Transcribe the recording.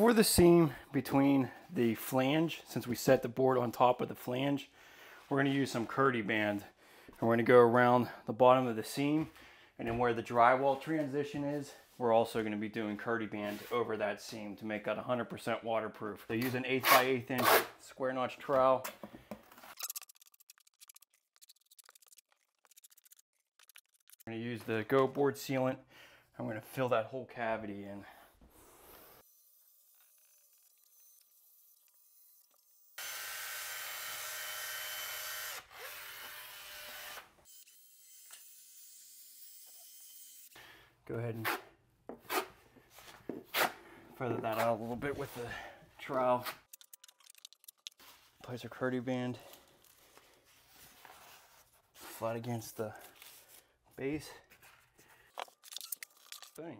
For the seam between the flange, since we set the board on top of the flange, we're gonna use some Kerdi band. And we're gonna go around the bottom of the seam and then where the drywall transition is, we're also gonna be doing Kerdi band over that seam to make that 100% waterproof. So use an eighth by eighth inch square notch trowel. I'm gonna use the Go board sealant. I'm gonna fill that whole cavity in. Go ahead and feather that out a little bit with the trowel. Place our Kerdi band flat against the base. Bang.